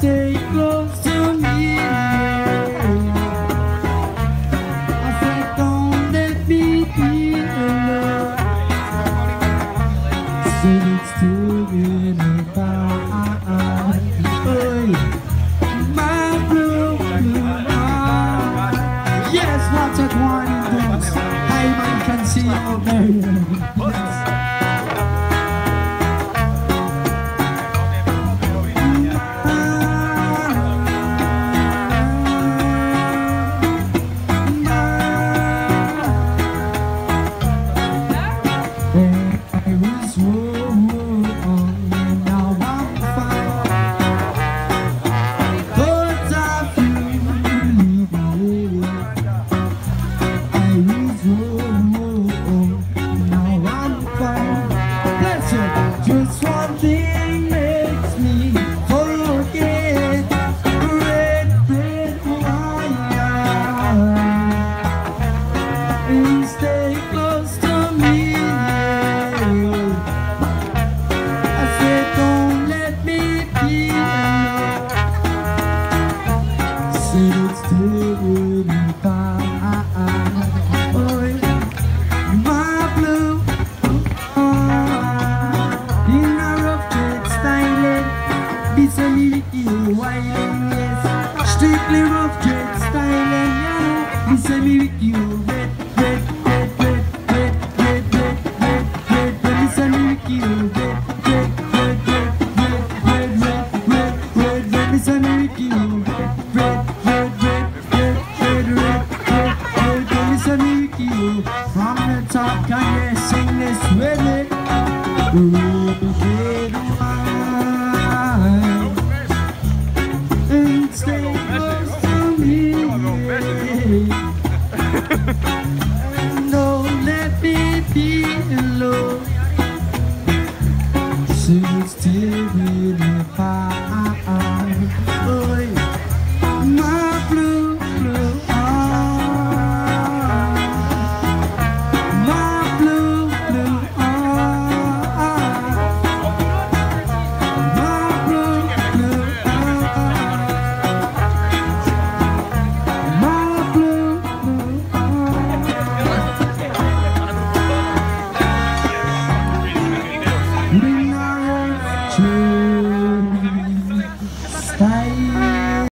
stay close This a you whining, yes. Strictly Ruff trade styling, yeah. This a lyric you red, red, red, red, red, red, red, red, red, red. This a lyric you red, red, red, red, red, red, red, red, red, red. This a lyric you red, red, red, red, red, red, red, red, red, red. This a lyric you from the top. Can you sing this with? Red, me. Don't let me be alone. Should still be.